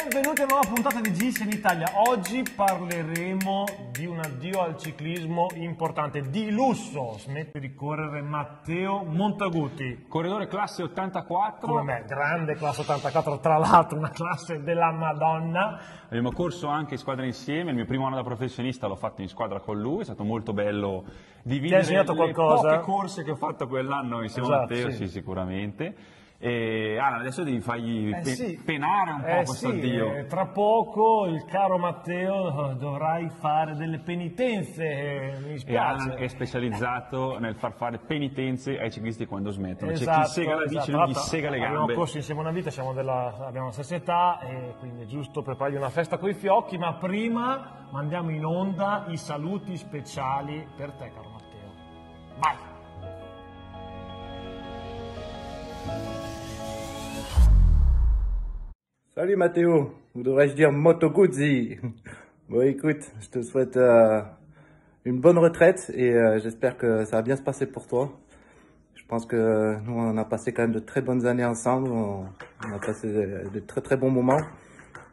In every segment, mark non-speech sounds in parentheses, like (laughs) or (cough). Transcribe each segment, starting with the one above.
Benvenuti a una nuova puntata di GS in Italia. Oggi parleremo di un addio al ciclismo importante, di lusso. Smette di correre Matteo Montaguti. Corridore classe 84. Come me, grande classe 84, tra l'altro una classe della Madonna. Abbiamo corso anche in squadra insieme, il mio primo anno da professionista l'ho fatto in squadra con lui, è stato molto bello dividere insegnato le qualcosa? poche corse che ho fatto quell'anno insieme Esatto, a Matteo, sì. sì, sicuramente. E Alan, adesso devi fargli Eh pe- sì. penare un po' Eh questo sì, addio. eh, tra poco il caro Matteo eh, dovrai fare delle penitenze, eh, mi E spiace. Alan è specializzato nel far fare penitenze ai ciclisti quando smettono. C'è Esatto, chi sega la bici esatto. e non gli sega le Abbiamo gambe. corso insieme una vita, siamo della- abbiamo la stessa età e quindi è giusto preparargli una festa con i fiocchi, ma prima mandiamo in onda i saluti speciali per te, caro Matteo. Vai! Salut Mathéo, ou devrais-je dire Moto Guzzi (laughs) Bon écoute, je te souhaite euh, une bonne retraite et euh, j'espère que ça va bien se passer pour toi. Je pense que nous on a passé quand même de très bonnes années ensemble, on, a passé de, très très bons moments.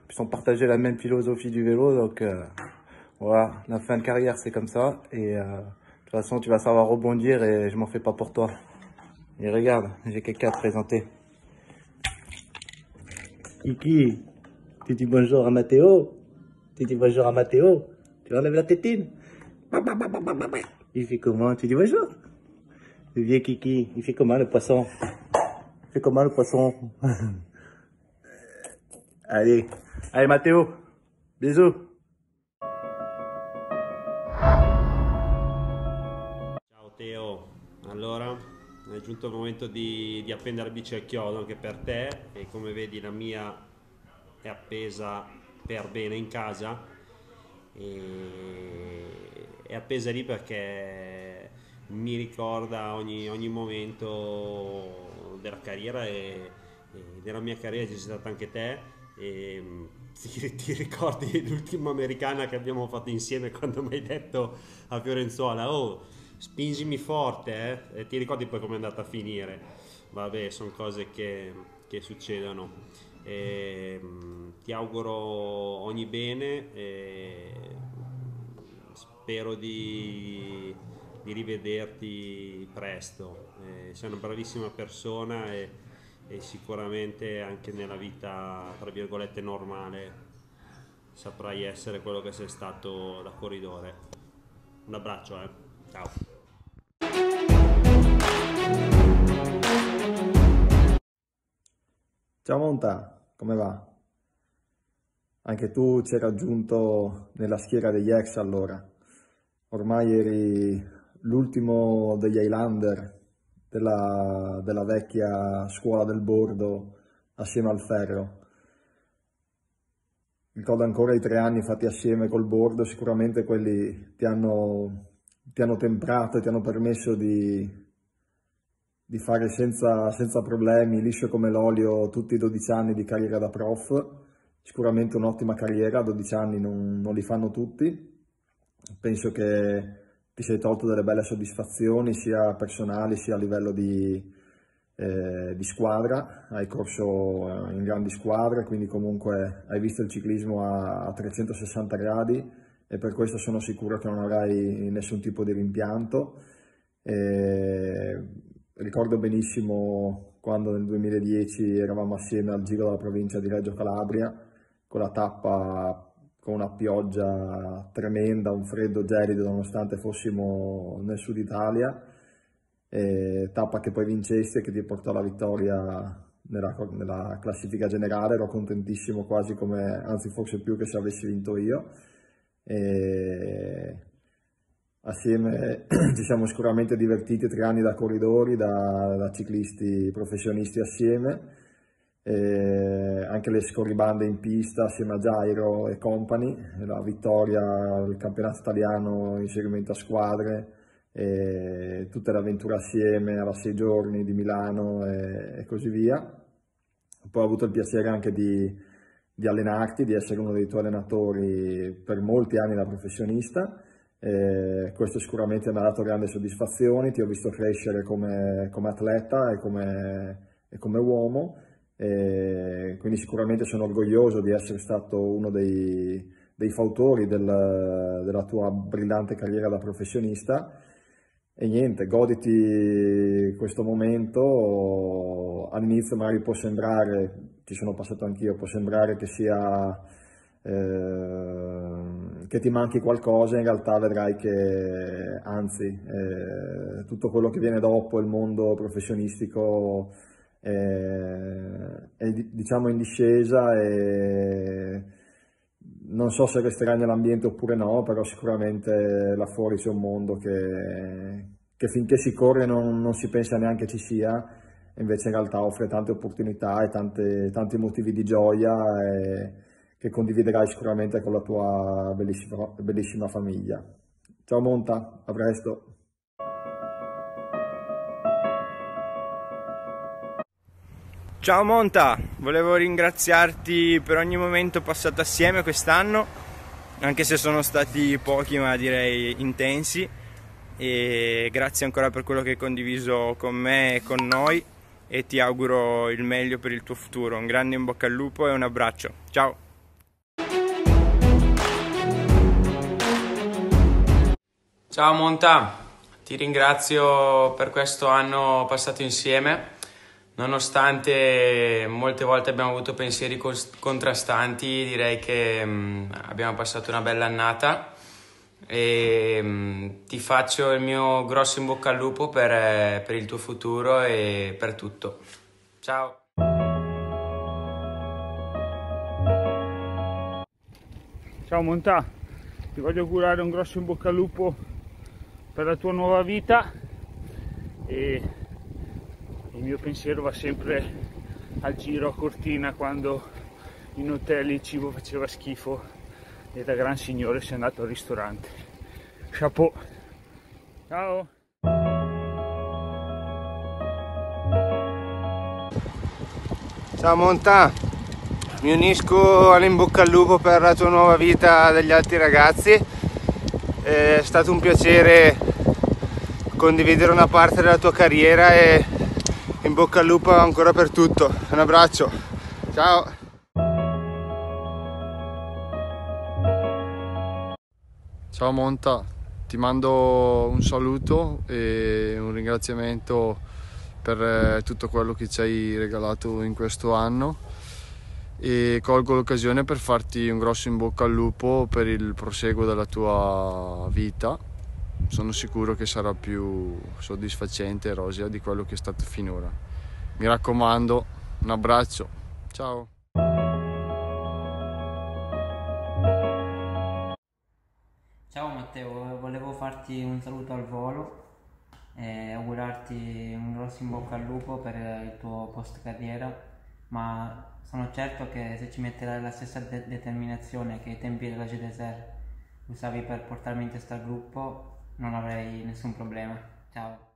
Puis on partageait la même philosophie du vélo, donc euh, voilà, la fin de carrière c'est comme ça et de toute façon tu vas savoir rebondir et je m'en fais pas pour toi. Et regarde, j'ai quelqu'un à te présenter. Kiki, tu dis bonjour à Mathéo Tu dis bonjour à Mathéo Tu enlèves la tétine. Il fait comment Tu dis bonjour? Le vieux Kiki, il fait comment le poisson? Il fait comment le poisson? (laughs) Allez, allez Mathéo, bisous. Ciao Teo, allora? È giunto il momento di, di appendere la bici al chiodo anche per te. E come vedi la mia è appesa per bene in casa. E è appesa lì perché mi ricorda ogni, ogni momento della carriera e, e della mia carriera ci sei stato anche te. E (laughs) ti, ti ricordi l'ultima americana che abbiamo fatto insieme quando mi hai detto a Fiorenzuola oh spingimi forte eh? e ti ricordi poi come è andata a finire. Vabbè sono cose che, che succedono. E, mm, ti auguro ogni bene e spero di, di rivederti presto. Eh, sei una bravissima persona e, e sicuramente anche nella vita tra virgolette normale saprai essere quello che sei stato da corridore. Un abbraccio eh ciao Ciao Monta, come va? Anche tu ci hai raggiunto nella schiera degli ex allora. Ormai eri l'ultimo degli Highlander della, della vecchia scuola del bordo assieme al ferro. Ricordo ancora i tre anni fatti assieme col bordo, sicuramente quelli ti hanno, ti hanno temprato e ti hanno permesso di, di fare senza, senza problemi, liscio come l'olio, tutti i 12 anni di carriera da prof. Sicuramente un'ottima carriera, 12 anni non, non li fanno tutti. Penso che ti sei tolto delle belle soddisfazioni, sia personali sia a livello di, eh, di squadra. Hai corso eh, in grandi squadre, quindi comunque hai visto il ciclismo a, a 360 gradi e per questo sono sicuro che non avrai nessun tipo di rimpianto. E ricordo benissimo quando nel 2010 eravamo assieme al Giro della provincia di Reggio Calabria, con la tappa con una pioggia tremenda, un freddo gelido nonostante fossimo nel sud Italia, e tappa che poi vincesti e che ti portò alla vittoria nella, nella classifica generale, ero contentissimo quasi come, anzi forse più che se avessi vinto io. E assieme ci (clears throat) siamo sicuramente divertiti tre anni da corridori, da, da ciclisti professionisti assieme, anche le scorribande in pista assieme a Jairo e company, la vittoria del campionato italiano in seguimento a squadre, e tutte le avventure assieme alla sei giorni di Milano e, e così via. Poi ho avuto il piacere anche di, di allenarti, di essere uno dei tuoi allenatori per molti anni da professionista. E questo sicuramente mi ha dato grandi soddisfazioni, ti ho visto crescere come, come atleta e come, e come uomo. E e quindi sicuramente sono orgoglioso di essere stato uno dei, dei fautori del, della tua brillante carriera da professionista e niente, goditi questo momento, all'inizio magari può sembrare, ci sono passato anch'io, può sembrare che sia eh, che ti manchi qualcosa, in realtà vedrai che anzi eh, tutto quello che viene dopo il mondo professionistico è, è diciamo in discesa e non so se resterai nell'ambiente oppure no, però sicuramente là fuori c'è un mondo che, che finché si corre non, non, si pensa neanche ci sia, invece in realtà offre tante opportunità e tante, tanti motivi di gioia e, che condividerai sicuramente con la tua bellissima, bellissima famiglia. Ciao Monta, a presto. Ciao Monta, volevo ringraziarti per ogni momento passato assieme quest'anno, anche se sono stati pochi ma direi intensi e grazie ancora per quello che hai condiviso con me e con noi e ti auguro il meglio per il tuo futuro. Un grande in bocca al lupo e un abbraccio. Ciao! Ciao Monta, ti ringrazio per questo anno passato insieme Nonostante molte volte abbiamo avuto pensieri contrastanti, direi che mh, abbiamo passato una bella annata e mh, ti faccio il mio grosso in bocca al lupo per, per il tuo futuro e per tutto. Ciao! Ciao Montà, ti voglio augurare un grosso in bocca al lupo per la tua nuova vita e il mio pensiero va sempre al giro a Cortina quando in hotel il cibo faceva schifo e da gran signore sei andato al ristorante. Chapeau! Ciao! Ciao Monta, mi unisco all'in bocca al lupo per la tua nuova vita degli altri ragazzi. È stato un piacere condividere una parte della tua carriera e in bocca al lupo ancora per tutto un abbraccio ciao ciao Monta ti mando un saluto e un ringraziamento per eh, tutto quello che ci hai regalato in questo anno e colgo l'occasione per farti un grosso in bocca al lupo per il proseguo della tua vita sono sicuro che sarà più soddisfacente e rosea di quello che è stato finora. Mi raccomando, un abbraccio, ciao! Ciao Matteo, volevo farti un saluto al volo e augurarti un grosso in bocca al lupo per il tuo post carriera, ma sono certo che se ci metterai la stessa de- determinazione che ai tempi della GDSR usavi per portarmi in testa al gruppo, non avrei nessun problema. Ciao.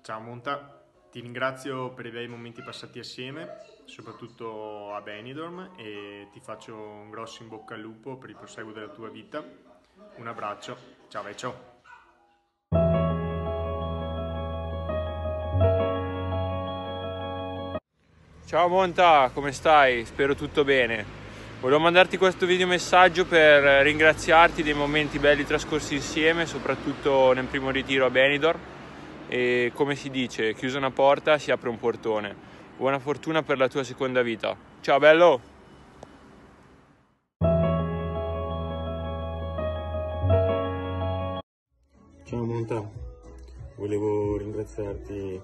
Ciao Monta, ti ringrazio per i bei momenti passati assieme, soprattutto a Benidorm e ti faccio un grosso in bocca al lupo per il proseguo della tua vita. Un abbraccio, ciao Vecchio. Ciao Monta, come stai? Spero tutto bene. Volevo mandarti questo video messaggio per ringraziarti dei momenti belli trascorsi insieme, soprattutto nel primo ritiro a Benidorm e come si dice, chiusa una porta si apre un portone. Buona fortuna per la tua seconda vita. Ciao bello! Ciao Monta, volevo ringraziarti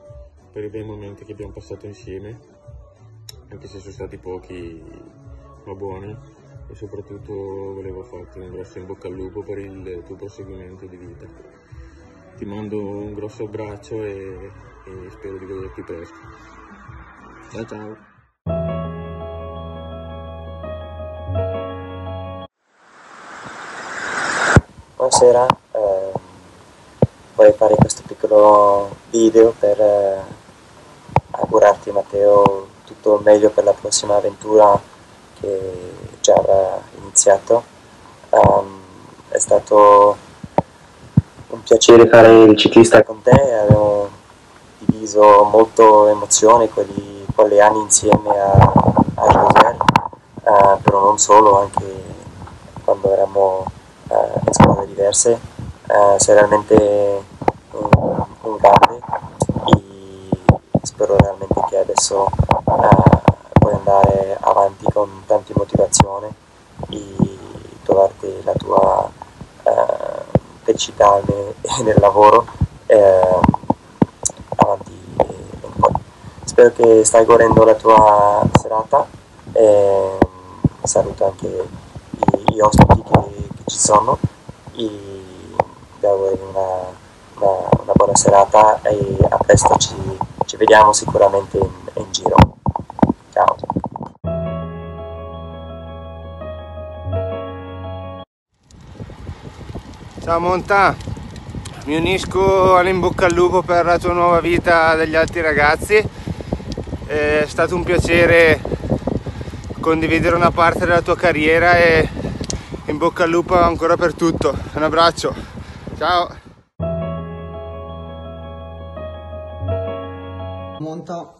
per i bei momenti che abbiamo passato insieme, anche se sono stati pochi ma buone e soprattutto volevo farti un grosso in bocca al lupo per il tuo proseguimento di vita. Ti mando un grosso abbraccio e, e spero di vederti presto. Ciao ciao! Buonasera, eh, vorrei fare questo piccolo video per eh, augurarti Matteo tutto il meglio per la prossima avventura che già aveva iniziato. Um, è stato piacere fare il ciclista con te, abbiamo condiviso molto emozioni quelli, quegli anni insieme a, a José, uh, però non solo, anche quando eravamo uh, in scuole diverse, uh, sei realmente un, un grande e spero realmente che adesso puoi andare avanti con tanta motivazione e trovarti la tua felicità nel, (laughs) nel lavoro eh, avanti un po'. Spero che stai godendo la tua serata e saluto anche gli, ospiti che, che, ci sono e vi auguro una, una, una, buona serata e a presto ci, ci vediamo sicuramente in, in giro. Ciao Monta, mi unisco all'in bocca al lupo per la tua nuova vita degli altri ragazzi. È stato un piacere condividere una parte della tua carriera e in bocca al lupo ancora per tutto. Un abbraccio, ciao! Monta,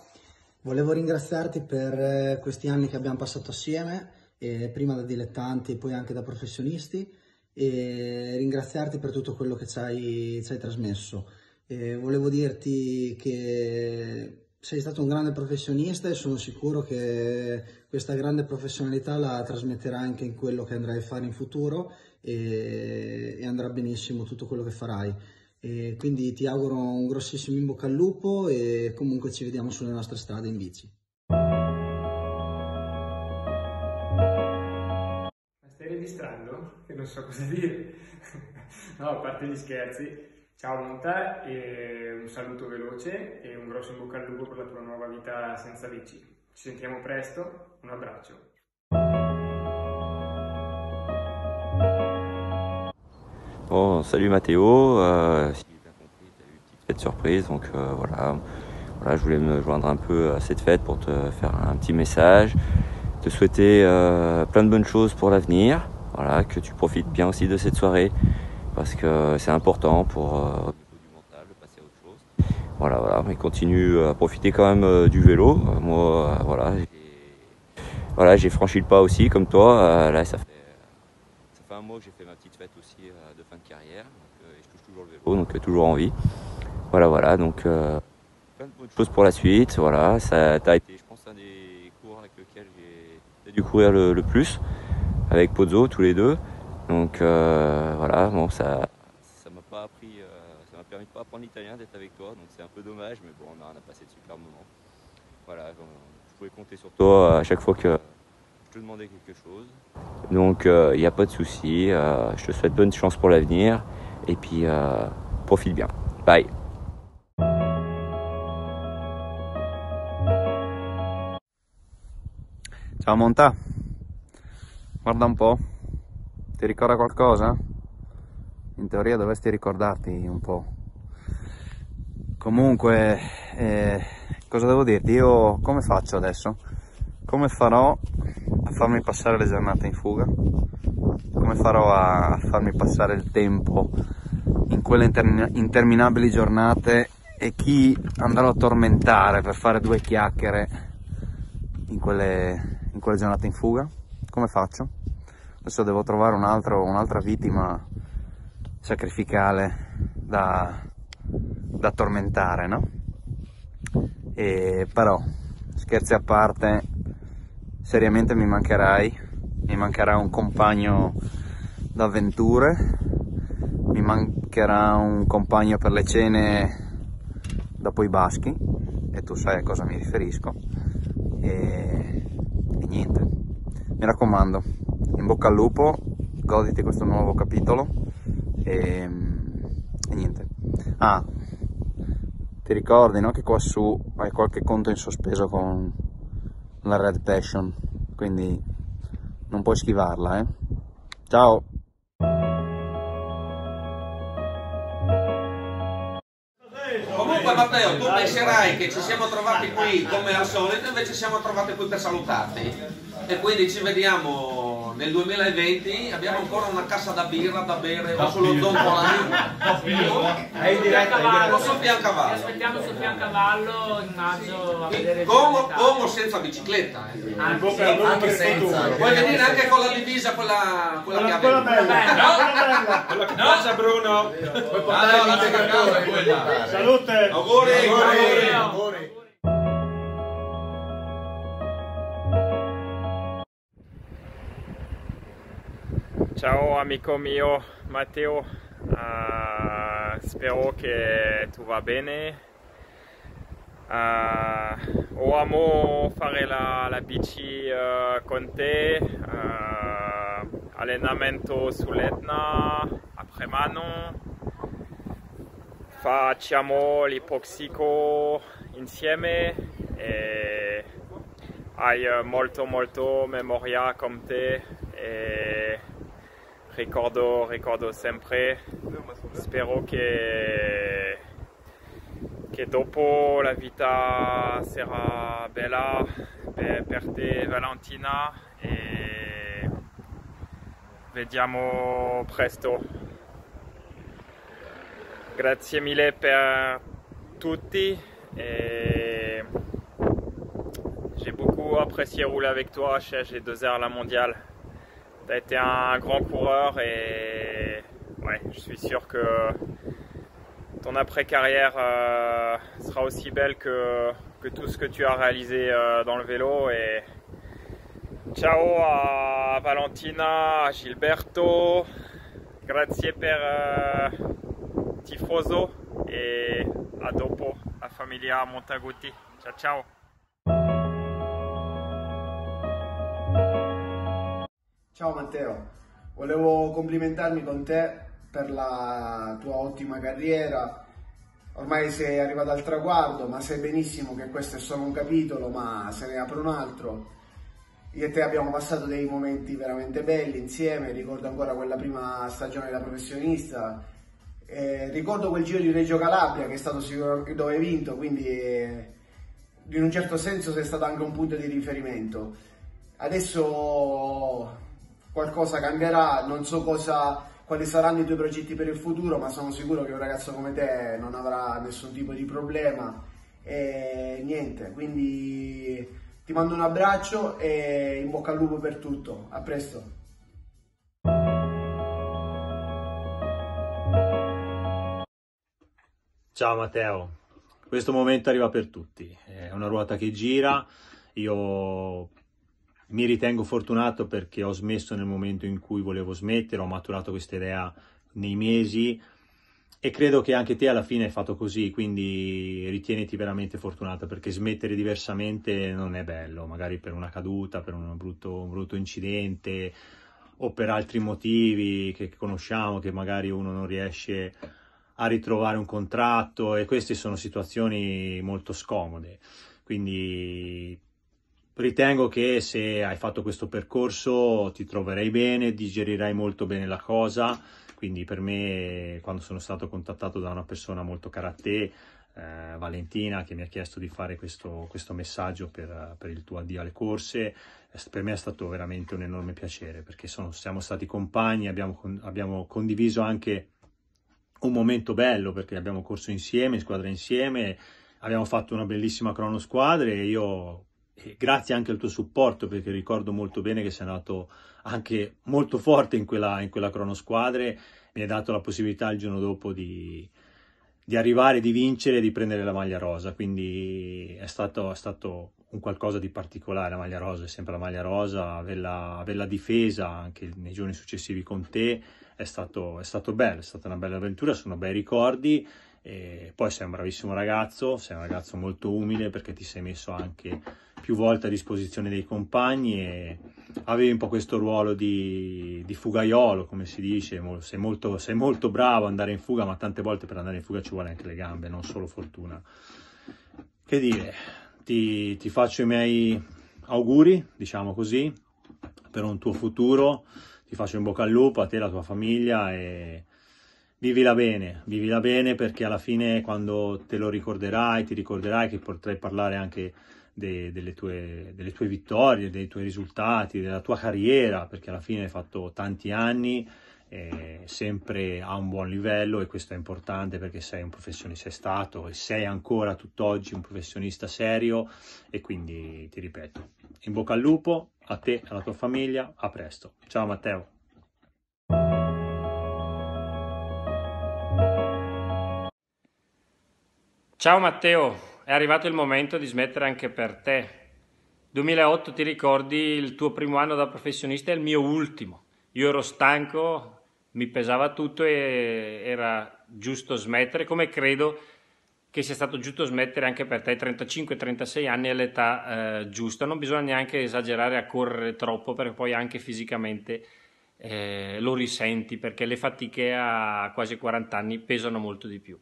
volevo ringraziarti per eh, questi anni che abbiamo passato assieme, prima da dilettanti e poi anche da professionisti e ringraziarti per tutto quello che ci hai, ci hai trasmesso. E volevo dirti che sei stato un grande professionista e sono sicuro che questa grande professionalità la trasmetterai anche in quello che andrai a fare in futuro e, e andrà benissimo tutto quello che farai. E quindi ti auguro un grossissimo in bocca al lupo e comunque ci vediamo sulle nostre strade in bici. Non so cosa (laughs) dire. no, a parte gli scherzi, ciao Monta e un saluto veloce e un grosso in bocca al lupo per la tua nuova vita senza bici. Ci sentiamo presto, un abbraccio. Bon, salut Mathéo, euh, si j'ai bien compris, tu as eu une petite fête surprise, donc euh, voilà. voilà, je voulais me joindre un peu à cette fête pour te faire un petit message, te souhaiter euh, plein de bonnes choses pour l'avenir. Que tu profites bien aussi de cette soirée parce que c'est important pour euh, passer à autre chose. Voilà, voilà, mais continue à profiter quand même euh, du vélo. Euh, moi, euh, voilà, voilà, j'ai franchi le pas aussi comme toi. Là, ça fait, un mois que j'ai fait ma petite fête aussi de fin de carrière. Donc, et je touche toujours le vélo, donc toujours en vie. Voilà, voilà, donc plein de bonnes choses pour la suite. Voilà, ça a été, je pense, un des cours avec lequel j'ai dû courir le plus avec Pozzo tous les deux. Donc euh, voilà, bon, ça ça m'a pas appris, euh, ça m'a permis de pas apprendre l'italien d'être avec toi, donc c'est un peu dommage, mais bon, on a, passé de super moments. Voilà, je pouvais compter sur toi à chaque fois que je te demandais quelque chose. Donc il euh, n'y a pas de souci, euh, je te souhaite bonne chance pour l'avenir et puis euh, profite bien. Bye. Ciao Monta, guarda un po', ti ricorda qualcosa? In teoria dovresti ricordarti un po'. Comunque, eh, cosa devo dirti? Io come faccio adesso? Come farò a farmi passare le giornate in fuga? Come farò a farmi passare il tempo in quelle intermin- interminabili giornate e chi andrò a tormentare per fare due chiacchiere in quelle, in quelle giornate in fuga? Come faccio? Adesso devo trovare un un'altra vittima sacrificale da, da tormentare, no? E però, scherzi a parte, seriamente mi mancherai, mi mancherà un compagno d'avventure, mi mancherà un compagno per le cene dopo i baschi, e tu sai a cosa mi riferisco, e, mi raccomando, in bocca al lupo, goditi questo nuovo capitolo e, e niente. Ah, ti ricordi no, che qua su hai qualche conto in sospeso con la Red Passion, quindi non puoi schivarla, eh? Ciao! Matteo, tu penserai che ci siamo trovati qui come al solito, invece siamo trovati qui per salutarti. E quindi ci vediamo nel 2020 abbiamo ancora una cassa da birra da bere o (laughs) Da solo è in diretta. O sul Biancavallo. Ti aspettiamo sul Biancavallo in maggio a vedere Con con o senza bicicletta. eh. Anche, Sì, anche senza. Puoi venire anche con la divisa, quella, quella, che quella avevi. bella. No? che piace Bruno. Puoi portare la quella. Salute. Auguri. Auguri. Ciao amico mio Matteo, Ah, spero che tu va bene. Ah, ho amo fare la, la bici eh, con te, Ah, allenamento sull'Etna a Premano, facciamo l'ipoxico insieme e hai molto molto memoria con te e ricordo, ricordo sempre, spero che, che dopo la vita sarà bella per, te Valentina e vediamo presto. Grazie mille per tutti et j'ai beaucoup apprécié rouler avec toi chez G2R la mondiale. Tu as été un grand coureur et ouais, je suis sûr que ton après-carrière euh, sera aussi belle que, que tout ce que tu as réalisé euh, dans le vélo. Et ciao à Valentina, à Gilberto, grazie per euh, tifoso e a dopo a famiglia Montaguti. Ciao ciao! Ciao Matteo, volevo complimentarmi con te per la tua ottima carriera. Ormai sei arrivato al traguardo, ma sai benissimo che questo è solo un capitolo, ma se ne apre un altro. Io e te abbiamo passato dei momenti veramente belli insieme, ricordo ancora quella prima stagione da professionista, eh, ricordo quel giro di Reggio Calabria che è stato sicuro dove hai vinto, quindi eh, in un certo senso sei stato anche un punto di riferimento. Adesso qualcosa cambierà, non so cosa, quali saranno i tuoi progetti per il futuro, ma sono sicuro che un ragazzo come te non avrà nessun tipo di problema e niente, quindi ti mando un abbraccio e in bocca al lupo per tutto, a presto. Ciao Matteo, questo momento arriva per tutti, è una ruota che gira, io mi ritengo fortunato perché ho smesso nel momento in cui volevo smettere, ho maturato questa idea nei mesi e credo che anche te alla fine hai fatto così, quindi ritieniti veramente fortunato perché smettere diversamente non è bello, magari per una caduta, per un brutto, un brutto incidente o per altri motivi che conosciamo che magari uno non riesce a ritrovare un contratto e queste sono situazioni molto scomode. Quindi ritengo che se hai fatto questo percorso ti troverai bene, digerirai molto bene la cosa. Quindi per me, quando sono stato contattato da una persona molto cara a te, eh, Valentina, che mi ha chiesto di fare questo, questo messaggio per, per il tuo addio alle corse, eh, per me è stato veramente un enorme piacere perché sono, siamo stati compagni, abbiamo, abbiamo condiviso anche un momento bello perché abbiamo corso insieme, in squadra insieme, abbiamo fatto una bellissima cronosquadra e io, e grazie anche al tuo supporto, perché ricordo molto bene che sei andato anche molto forte in quella, in quella cronosquadre, mi hai dato la possibilità il giorno dopo di, di arrivare, di vincere e di prendere la maglia rosa, quindi è stato, è stato un qualcosa di particolare, la maglia rosa è sempre la maglia rosa, averla, averla difesa anche nei giorni successivi con te è stato, è stato bello, è stata una bella avventura, sono bei ricordi. E poi sei un bravissimo ragazzo, sei un ragazzo molto umile perché ti sei messo anche più volte a disposizione dei compagni e avevi un po' questo ruolo di, di fugaiolo, come si dice, sei molto, sei molto bravo ad andare in fuga, ma tante volte per andare in fuga ci vuole anche le gambe, non solo fortuna. Che dire, ti, ti faccio i miei auguri, diciamo così, per un tuo futuro, ti faccio in bocca al lupo a te e alla tua famiglia e vivila bene, vivila bene perché alla fine quando te lo ricorderai, ti ricorderai che potrai parlare anche de, delle, tue, delle tue vittorie, dei tuoi risultati, della tua carriera, perché alla fine hai fatto tanti anni, eh, sempre a un buon livello e questo è importante perché sei un professionista, sei stato e sei ancora tutt'oggi un professionista serio e quindi ti ripeto, in bocca al lupo, a te, alla tua famiglia, a presto. Ciao Matteo. Ciao Matteo, è arrivato il momento di smettere anche per te. 2008 ti ricordi il tuo primo anno da professionista e il mio ultimo. Io ero stanco, mi pesava tutto e era giusto smettere, come credo che sia stato giusto smettere anche per te, 35-36 anni è l'età eh, giusta, non bisogna neanche esagerare a correre troppo perché poi anche fisicamente eh, lo risenti perché le fatiche a quasi 40 anni pesano molto di più.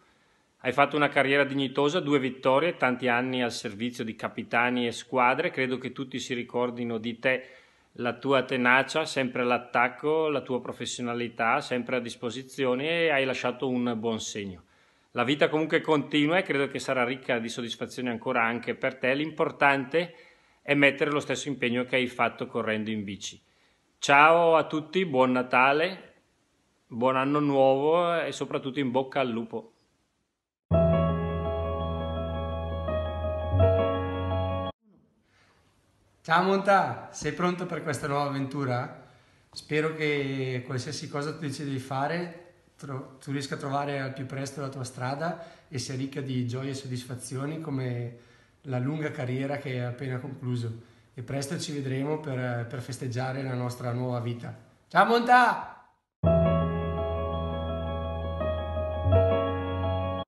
Hai fatto una carriera dignitosa, due vittorie, tanti anni al servizio di capitani e squadre, credo che tutti si ricordino di te la tua tenacia, sempre all'attacco, la tua professionalità, sempre a disposizione e hai lasciato un buon segno. La vita comunque continua e credo che sarà ricca di soddisfazioni ancora anche per te. L'importante è mettere lo stesso impegno che hai fatto correndo in bici. Ciao a tutti, buon Natale, buon anno nuovo e soprattutto in bocca al lupo. Ciao Monta, sei pronto per questa nuova avventura? Spero che qualsiasi cosa tu decidi di fare tu riesca a trovare al più presto la tua strada e sia ricca di gioie e soddisfazioni come la lunga carriera che hai appena concluso. E presto ci vedremo per, per festeggiare la nostra nuova vita. Ciao Monta!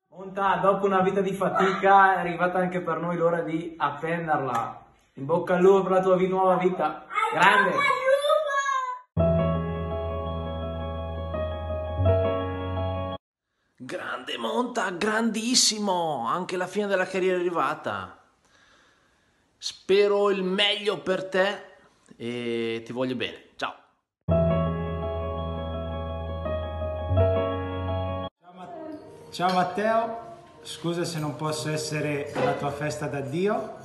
Monta, dopo una vita di fatica è arrivata anche per noi l'ora di appenderla. In bocca al lupo per la tua nuova vita. Grande! Grande Monta, grandissimo! Anche la fine della carriera è arrivata. Spero il meglio per te e ti voglio bene. Ciao! Ciao Matteo, scusa se non posso essere alla tua festa d'addio,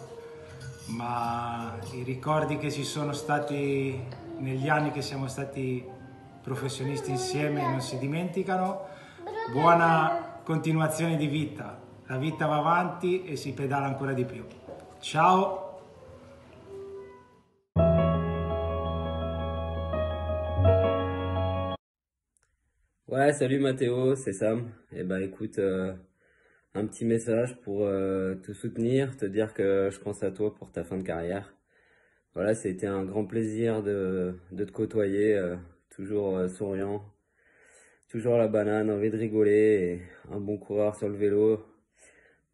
ma i ricordi che ci sono stati negli anni che siamo stati professionisti insieme non si dimenticano. Buona continuazione di vita, la vita va avanti e si pedala ancora di più. Ciao! Ouais, salut Mathéo, c'est Sam. Et bah écoute, euh, un petit message pour euh, te soutenir, te dire que je pense à toi pour ta fin de carrière. Voilà, c'était un grand plaisir de, de te côtoyer, euh, toujours euh, souriant, toujours la banane, envie de rigoler, un bon coureur sur le vélo.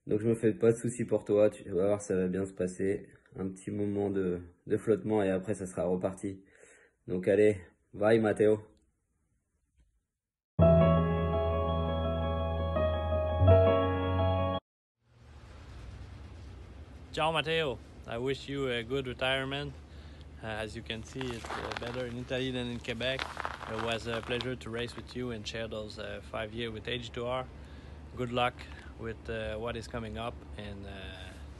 Donc je me fais pas de soucis pour toi, tu vas voir, ça va bien se passer. Un petit moment de, de flottement et après ça sera reparti. Donc allez, bye Mathéo. Ciao Matteo, I wish you a good retirement. Uh, as you can see, it's uh, better in Italy than in Quebec. It was a pleasure to race with you and share those uh, five years with H2R. Good luck with uh, what is coming up and uh,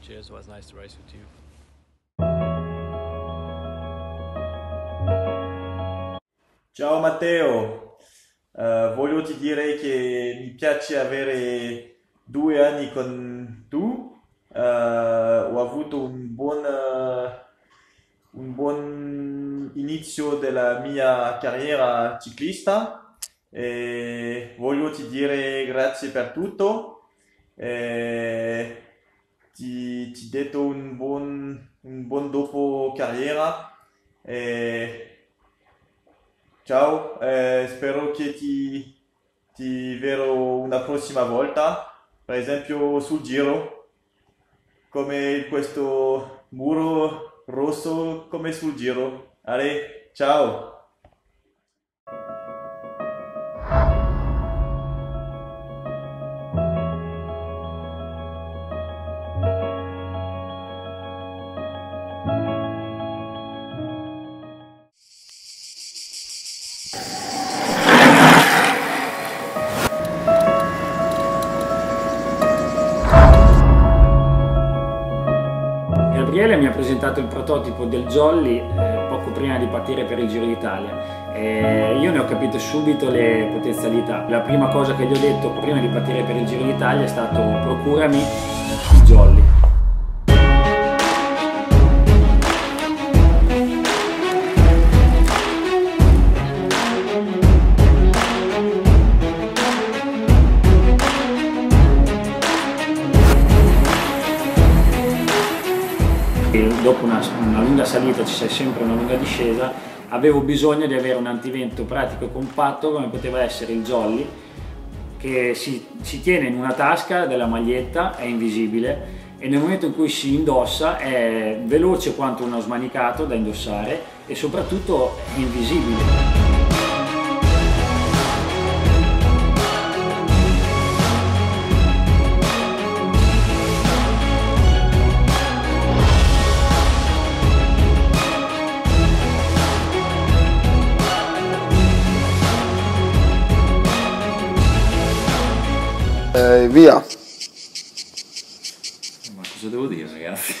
cheers, it was nice to race with you. Ciao Matteo, Eh, voglio ti dire che mi piace avere due anni con avuto un buon, eh, un buon inizio della mia carriera ciclista e voglio ti dire grazie per tutto. E ti, ti detto un buon, un buon dopo carriera. E ciao, eh, spero che ti, ti vedrò una prossima volta, per esempio sul giro come questo muro rosso come sul giro. Ale, ciao! Gabriele mi ha presentato il prototipo del Jolly eh, poco prima di partire per il Giro d'Italia. E io ne ho capito subito le potenzialità. La prima cosa che gli ho detto prima di partire per il Giro d'Italia è stato procurami il Jolly. Salita ci sia sempre una lunga discesa, avevo bisogno di avere un antivento pratico e compatto come poteva essere il Jolly, che si, si tiene in una tasca della maglietta, è invisibile e nel momento in cui si indossa è veloce quanto uno smanicato da indossare e soprattutto invisibile. Via. Ma cosa devo dire ragazzi?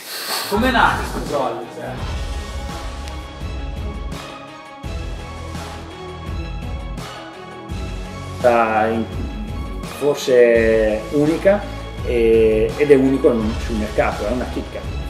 Come nato questo Jolly? Cioè? Forse unica ed è unico sul mercato, è una chicca.